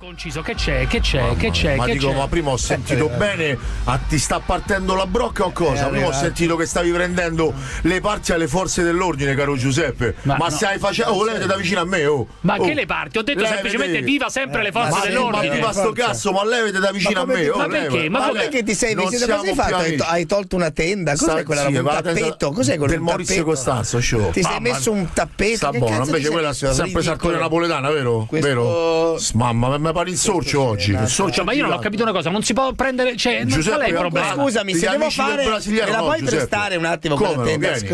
Conciso, che c'è? Che c'è? Che c'è? Ma che dico, c'è? ma prima ho sentito bene, ah, ti sta partendo la brocca o cosa? Prima ho sentito che stavi prendendo le parti alle forze dell'ordine, caro Giuseppe. Ma, Ma no. stai facendo. Oh, lei da vicino a me, oh. Ma Oh. che le parti? Ho detto Le sai semplicemente viva sempre le forze Ma, ma dell'ordine. viva sto cazzo, ma levate da vicino a come me. ti- oh, ma perché? Ma Ma perché ti sei non vestito? Cosa hai siamo fatto? Hai, tolto una tenda? Cos'è quella roba? Un tappeto? Cos'è quello? del Maurizio? Costanzo, show. Ti sei Mamma messo mia. un tappeto? Sta buono, invece quella è sempre sartoria napoletana, vero? Vero? Mamma, mi pare il sorcio oggi. Il sorcio ma io non ho capito una cosa, non si può prendere. Cioè, non- Giuseppe, qual è il ma problema? Scusami, se devo fare. Me la puoi prestare un attimo.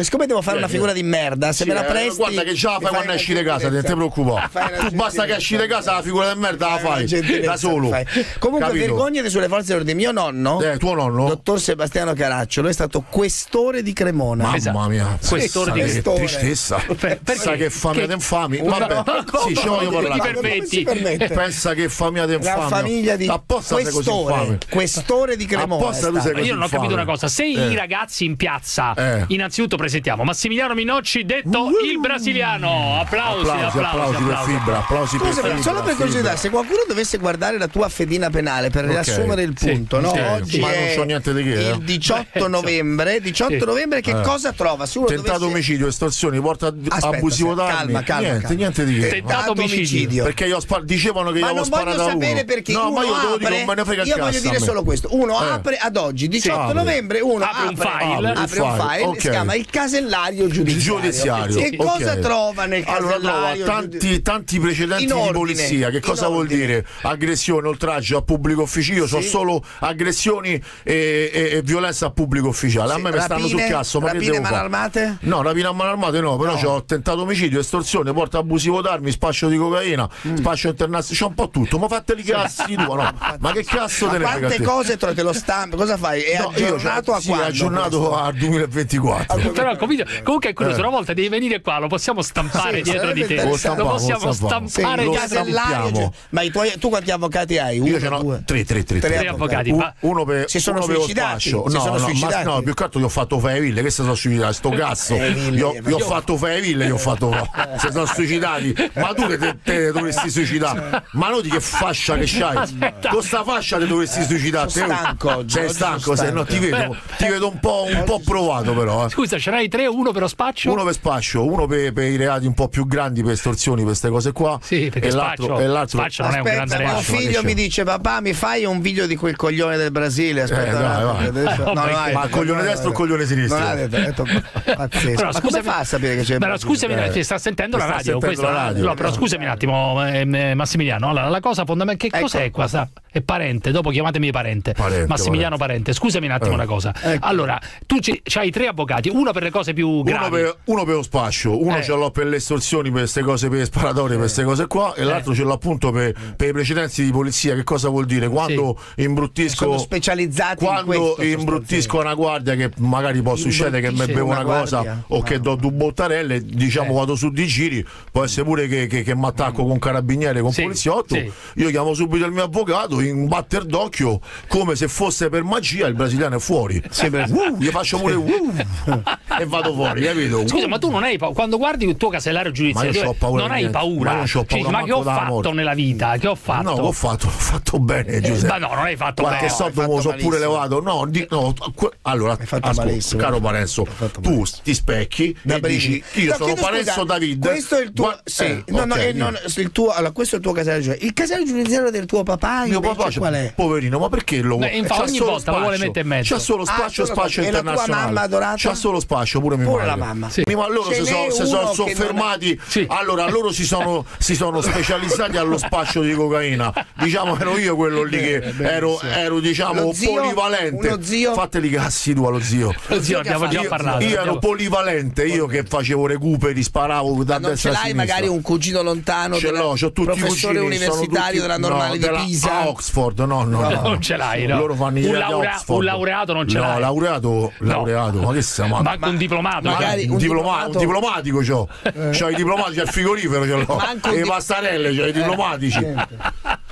Siccome devo fare una figura di merda, se me la eh, presti. guarda che già la fai quando esci di casa, non ti preoccupare. Tu basta che esci di casa, la figura di merda la Fai da solo. Comunque, vergognati sulle forze dell'ordine. Mio nonno, Eh, tuo nonno? dottor Sebastiano Caraccio, lui è stato questore di Cremona. Mamma Esatto. mia, Questore di- Questore. tristezza. Pensa che Che- di infami. Vabbè, sì, ci voglio parlare. Pensa che famiglia di La infami. famiglia di Apposta questore, infame. questore di Cremona. Apposta sei io non ho capito infame. una cosa, se Eh. i ragazzi in piazza, Eh. innanzitutto presentiamo Massimiliano Minocci, detto il brasiliano. Applausi, Applausi, applausi per Fibra, applausi per Scusa, Fibra. solo per curiosità, se qualcuno dovesse guardare la tua fedina penale per riassumere il Sì, punto, no? sì. oggi Ma non so niente di che, eh. il 18 novembre, 18 Sì. novembre che Eh. cosa trova? Se Tentato dovesse- omicidio, estorsioni, porta Aspetta, abusivo d'armi. calma, calma, niente, calma. niente di che. Tentato omicidio. Perché io spar- dicevano che Ma io avevo voglio sapere perché no, uno ma io apre, dico, non me ne frega io voglio dire solo questo. Uno Eh. apre ad oggi, 18 apre. novembre, uno Apre un file. apre un file, file, ok. si chiama il casellario giudiziario. giudiziario. Che ok. cosa trova nel Allora casellario tanti, giudi- tanti precedenti In di ordine, polizia. Che cosa vuol ordine. dire? Aggressione, oltraggio a pubblico ufficio. Sono Sì. solo aggressioni e, e- e violenza a pubblico ufficiale. a me mi stanno sul Rapine- cazzo. Ma che rapine devo fare? armate? No, rapina a mano armate no, però No. c'ho tentato omicidio, estorsione, porta abusivo d'armi, spaccio di cocaina, Mm. spaccio internazionale, c'ho un po' tutto, ma fateli cazzi tu, no? Ma che cazzo Ma te ne frega quante te? cose te lo stampa? Cosa fai? È No, io, aggiornato cioè, a sì, quando? è aggiornato al 2024. Però ho capito- comunque è curioso, Eh. una volta devi venire qua, lo possiamo stampare Sì, dietro di te. Lo stampavo, Lo lo possiamo stampavo. stampare Sì, lo casellario. Ma i tuoi, tu quanti avvocati hai? Uno, Io ce n'ho due? tre, tre, tre, Tre avvocati. Uno per Si sono uno per lo suicidati? No, sono no, suicidati? ma no, più che altro gli ho fatto Faeville, che si sono suicidati, sto cazzo. Io, io ho io- fatto Faeville, gli ho fatto si sono suicidati. Ma tu che te, dovresti suicidare? Ma noi di che fascia che c'hai? Aspetta. Con sta fascia te dovresti suicidare. Sono Te- stanco Sei stanco, se no ti vedo, ti vedo un po', un po' provato però. eh. Scusa, ce n'hai tre, uno per lo spaccio? Uno per spaccio, uno per, per i reati un po' più grandi, per estorsioni, per queste cose qua. Sì, perché e l'altro, e l'altro spaccio non è un grande Aspetta, mio reato. ma figlio mi dice papà mi fai un video di quel coglione del Brasile aspetta Eh, dai, vai. adesso- Oh, no, no, hai Ma coglione no, destro o coglione sinistro? non ha detto, ha detto pazzesco Però ma scusami- come fa a sapere che c'è Però scusami, Eh. ti sta sentendo la radio. sentendo questa- la radio. no, però scusami un attimo, eh, Massimiliano. La cosa fondamentale, che Ecco cos'è qua. questa? È parente, dopo chiamatemi parente. Parente, Massimiliano parente. Scusami un attimo Eh. una cosa. Ecco. Allora, tu ci, hai tre avvocati, uno per le cose più Uno gravi. per, uno per lo spaccio, uno Eh. ce l'ho per le estorsioni, per queste cose, per le sparatorie, per queste cose qua, e l'altro ce l'ho appunto per, per i precedenti di polizia. Che cosa vuol dire? Quando imbruttisco. sono specializzati in quando questo, imbruttisco una guardia, che magari può succedere che mi bevo una una cosa o che do due bottarelle, diciamo Eh. vado su di giri, può essere pure che, che, mi attacco con carabinieri, con Sì, poliziotto. sì. Io chiamo subito il mio avvocato in batter d'occhio, come se fosse per magia, il brasiliano è fuori. Uh, gli faccio pure uh, e vado fuori, capito? Scusa, ma tu non hai paura. Quando guardi il tuo casellario giudiziario, Ma io c'ho paura non hai paura. Ma io c'ho Cioè, paura ma che ho fatto morte. nella vita? Che ho fatto? No, ho fatto, ho fatto bene, Giuseppe. Ma no, non hai fatto Qualche bene. soldo hai me lo so pure levato. No, di- no, que- allora, fatto ascolta, malissimo. caro Parenzo, tu ti specchi Da e dici io No, sono Parenzo David. Questo è il tuo. Sì, eh, no, no, ok, eh, dimmi. non- il tuo, allora, questo è il tuo casellario giudiziario. Il casellario giudiziario del tuo papà, mio papà c'è- qual è? poverino ma perché lo infatti, c'ha ogni volta lo vuole mettere in mezzo. c'ha solo Ah, spaccio solo spaccio. E la tua internazionale mamma adorata? c'ha solo spaccio pure mia Pure madre. la mamma. Sì. Mi- ma loro si sono, si sono ha- soffermati Sì. allora loro si sono, si sono specializzati allo spaccio di cocaina diciamo ero io quello lì che ero, ero diciamo zio- polivalente uno zio- fateli cazzi tu allo zio Lo zio, abbiamo già Io- parlato. io ero polivalente io che facevo recuperi sparavo da Non destra ce a l'hai sinistra magari un cugino lontano, Ce l'ho, c'ho tutti i cugini, sono universitario della no, normale della- di Pisa. a Oxford, no, no, no. Non ce l'hai, no? Loro fanno i Un viaggi a laurea- Oxford. un laureato non ce no, l'hai? laureato, laureato, ma che siamo? Manco un diplomato. magari- un, un diploma- diplomato- un diplomatico c'ho. C'ho i diplomatici al frigorifero ce l'ho. E le di- pastarelle, c'ho i diplomatici.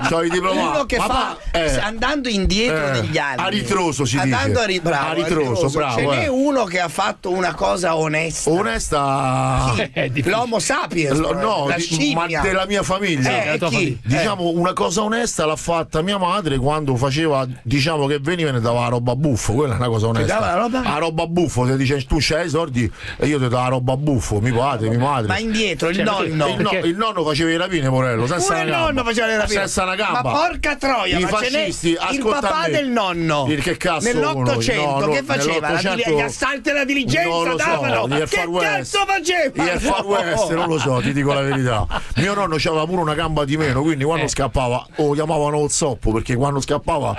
C'ho i diplomato. Uno che Papà, fa eh, andando indietro eh, degli anni. a ritroso si andando dice. A, ri- bravo, A ritroso, bravo, Ce n'è eh. uno che ha fatto una cosa onesta. onesta. È difficile. L'Homo sapiens. L- no, la di- ma della mia famiglia. Eh, chi? famiglia. Diciamo una cosa onesta l'ha fatta mia madre quando faceva, diciamo che veniva e ne dava la roba buffo, quella è una cosa onesta. dava la roba? La roba buffo, ti dice tu c'hai i soldi e io ti do la roba buffo, mi padre, mi madre. Ma indietro, il Cioè, nonno. il, no- perché- il nonno faceva i rapine, Morello, senza Pure il nonno faceva le rapine. Senza una gamba. Ma porca troia, I ma ce fascisti, il ascolta papà del nonno. Il che cazzo Nell'Ottocento? No, che faceva? Gli assalti alla diligenza so, davano. che Far West. cazzo faceva? Gli Far. West, non lo so, ti dico la verità. Mio nonno aveva pure una gamba di meno, quindi quando Eh. scappava lo chiamavano lo zoppo perché quando scappava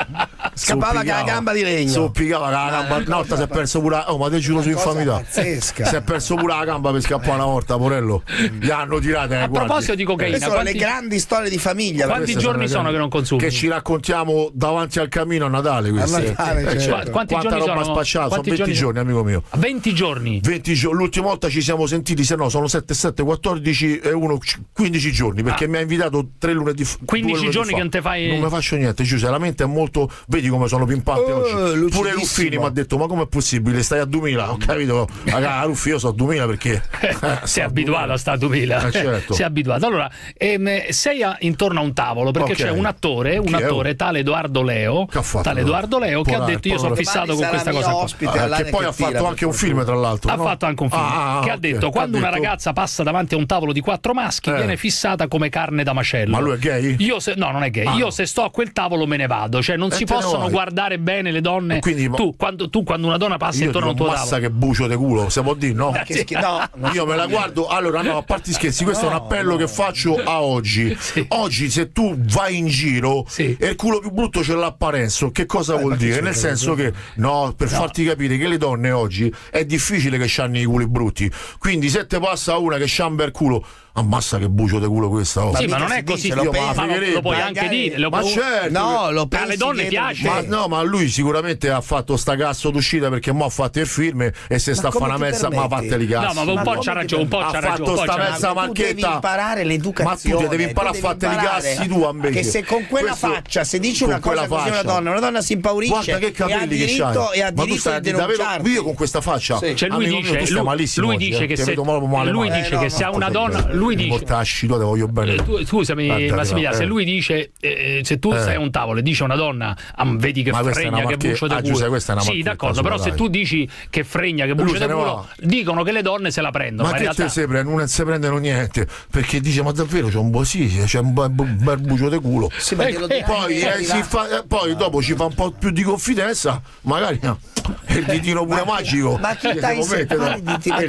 Scappava con la gamba di legno. Zoppicava con la gamba. Una volta si è perso pure. Oh, ma te giuro su infamità. pazzesca. Si è perso pure la gamba per scappare una volta, Porello. Gli hanno tirate A proposito di cocaina, Queste sono le grandi storie di famiglia. quanti giorni sono che non consumi? Che ci raccontiamo davanti al camino a Natale. Eh, certo. certo. Quanti Quanta giorni roba sono? spacciata? Sono Quanti 20 giorni amico mio. 20 giorni. 20 giorni. L'ultima volta ci siamo sentiti, se no sono 7, 7, 14 e 1, 15 giorni perché mi ha invitato tre lunedì f- 15 due lunedì giorni che non te fai- Non mi faccio niente, Giuseppe. La mente è molto. Vedi come sono pimpante Oh, oggi. Pure. Ruffini mi ha detto: Ma com'è possibile? Stai a 2000? Ho capito. Raga, Ruffi, io so a 2000 perché. eh, Sei sto a abituato a sta 2000. Eh, certo. Sei abituato. Allora, ehm, sei a- intorno a un tavolo perché Ok. c'è un attore, un attore, tale Edoardo Leo, Che ha fatto? tale Edoardo Leo che ha detto io sono fissato con questa cosa ospite Eh, all'aria che poi che ha fatto anche un film, tra l'altro. Ha fatto anche un film Ah, ah, che ha detto quando una ragazza passa davanti a un tavolo di quattro maschi Eh. viene fissata come carne da macello. Ma lui è gay? Io se, no, non è gay. Ah. Io se sto a quel tavolo me ne vado. Cioè non si ne possono guardare bene le donne. Quindi, tu, quando, tu quando una donna passa Io intorno al tuo massa tavolo. che bucio di culo, si può dire, no? Che schi- no, non Io me la guardo, allora no, a parte i scherzi, questo è un appello che faccio a oggi. Sì. Oggi se tu vai in giro Sì. e il culo più brutto c'è l'apparenzo, che cosa vuol ma che dire? Nel senso che no, per farti capire che le donne oggi è difficile che hanno i culi brutti. Quindi se te passa una che c'ha un bel culo, ammazza che bucio di culo questa oh. Sì, ma non è così. lo pensi. ma lo, lo puoi anche dire. Lo Ma puoi- certo No, lo Ma pensi alle donne piace. Ma no, ma lui sicuramente ha fatto sta cazzo d'uscita perché mo ha fatto il film e se sta a fare una mezza, ma fatteli cazzo. No, ma un Ma po' c'ha ragione, un po' ha c'ha ragione. fatto un po' sta c'ha mezza ragione. Ma tu devi marchetta. imparare l'educazione. Ma tu devi imparare tu a farti i imparare cazzi tua, invece. Che se con quella faccia, se dici una cosa così a una donna, una donna si impaurisce Guarda che ha capelli che c'hai. e ha Ma tu diritto stai di davvero denunciarti. io con questa faccia. Cioè lui dice, mio, tu stai lui, malissimo lui oggi, dice eh. che se lui dice Eh, che se ha una donna. Lui dice Mortascilo, te voglio bene. Eh, tu- scusami, Guarda, Massimiliano, eh. se lui dice eh, se tu stai a un tavolo e dice a una donna "Ah, vedi che Ma questa è fregna una che marche- bucio ah, di Giuseppe, culo questa è una sì d'accordo però se tu dici che fregna che se di culo dicono che le donne se la prendono Ma ma che realtà te se prendono? Non si prendono niente perché dice ma davvero c'è un po' sì, c'è un bucio di culo. Sì, ma Eh, Poi, eh, fa- eh, dopo ci fa un po' più di confidenza, magari no, il ditino pure magico. Ma chi mettere, insegnato? Ma il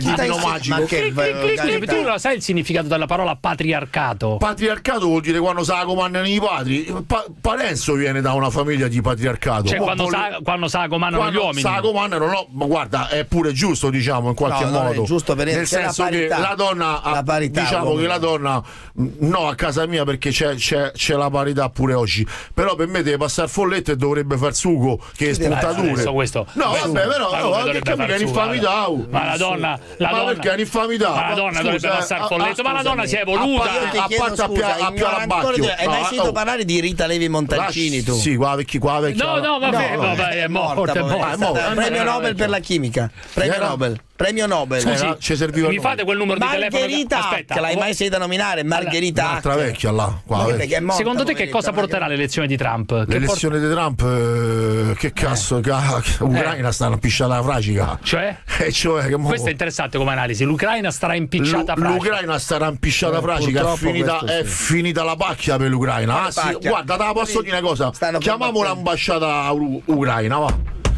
ditino magico. Ma tu lo sai il significato della parola patriarcato Patriarcato vuol dire quando se la comandano i padri. Pa- Parenzo viene da una famiglia di patriarcato. cioè Mo quando vole- sa, quando sa comandano gli quando uomini se la comandano, no, ma guarda, è pure giusto, diciamo, in qualche No, modo. giusto per- Nel c'è la senso che parità. la donna, ha- La parità, diciamo che la donna, no, a casa mia perché c'è, c'è- c'è la parità pure oggi. Però per me deve passare il folletto e dovrebbe far sugo che Eh, spuntature. adesso questo No, vabbè, però ma oh, come che un'infamità. oh. ma la donna la ma donna perché è un'infamità? ma la donna dovrebbe passare il folletto ma la donna si è evoluta A parte- Io ti a parte a scusa, a ignorantore, Pialabacchio. hai mai sentito parlare di Rita Levi Montalcini tu? Sì, qua vecchi, qua vecchi. no no vabbè è morta è morta premio Nobel per la chimica. Premio Nobel. Premio Nobel. Scusi, Eh, ci serviva mi fate quel numero di telefono Margherita aspetta Hack, l'hai mai sentita nominare? Margherita Un'altra Hack. vecchia là. Qua, vecchia. morta, secondo te che cosa porterà Margherita? l'elezione di Trump che L'elezione di Trump, eh, che cazzo, ca- Ucraina stanno pisciata la fragica. cioè E cioè, che mo- Questa è interessante come analisi. L'Ucraina starà impicciata L- fragica. L'Ucraina starà impisciata Eh, fragica, è finita, questo è sì. finita la pacchia per l'Ucraina. Anzi, pacchia? guarda, te la posso dire una cosa: chiamiamo l'ambasciata ucraina, va.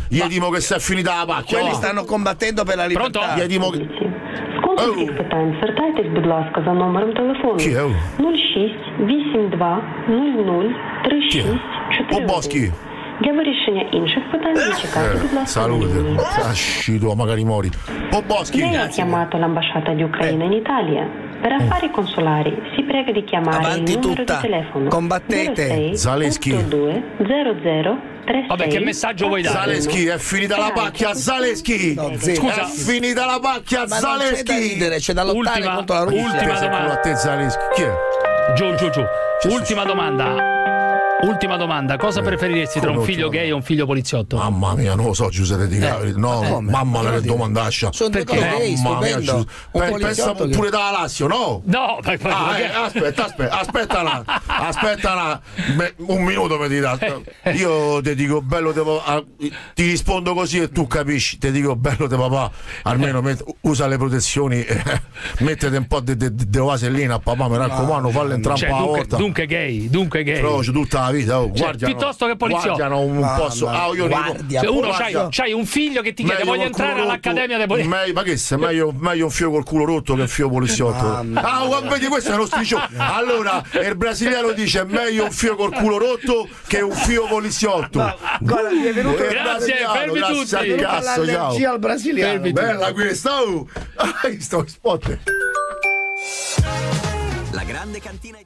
Gli dimo che si è finita la pacchia. Quelli va. stanno combattendo per la Pronto? libertà. Gli dimo che. З Ау. консульських питань звертайтесь, будь ласка, за номером телефону Chi è? Oh. 06 82 00 Chi è? 36 Бобовський. 41. Для вирішення інших питань зачекайте, будь Eh, ласка, на лінії. salute, asci tu, magari mori. Boboschi, Lei ha chiamato l'ambasciata di Ucraina in Italia. Per affari consolari si prega di chiamare Avanti il numero tutta. di telefono Combattete. 06 Zaleschi. 82 00 36 Vabbè, che messaggio vuoi dare? Zaleschi, è finita la pacchia, Zaleschi! No. Scusa. È finita la pacchia, Ma non c'è da Zaleschi! ridere, c'è da lottare Ultima- contro la Russia. ultima domanda. culo a te, Zaleschi. Chi è? Giù, giù, giù. Ultima domanda. Ultima domanda, cosa preferiresti tra un figlio gay e un figlio poliziotto? Mamma mia, non lo so Giuseppe Di Capri. no, come? mamma mia, che domandascia. Sono due Perché? cose gay, Mamma mia. Giuseppe. Pe- pensa che- pure da Lazio, no? No, vai, Ah, vai. eh, aspetta, aspetta, aspetta, una- aspetta una- me- un minuto mi dà. Io ti dico bello te papà, ti rispondo così e tu capisci. Ti dico bello te papà, almeno met- usa le protezioni, eh, mettete un po' di vasellina a papà, mi raccomando, fallo entrare Cioè, un po' alla dunque, volta. dunque gay, dunque gay. Croce tutta la vita, oh, guardiano, piuttosto che poliziotto. guardiano un posto. Ah, io guardia, Cioè, uno c'hai, c'hai un figlio che ti chiede Meglio voglio entrare rotto- all'Accademia dei Poliziotti. meglio- ma che se meglio, meglio un fio col culo rotto che un fio poliziotto Mamma ah guarda, vedi questo è uno striscione allora il brasiliano dice meglio un fio col culo rotto che un fio poliziotto Guarda, mi è venuto Grazie, brasiliano, fermi grazie tutti. al venuta cazzo, l'allergia ciao. al brasiliano. Fermi tutti. bella questa oh. Ah, sto spot La grande cantina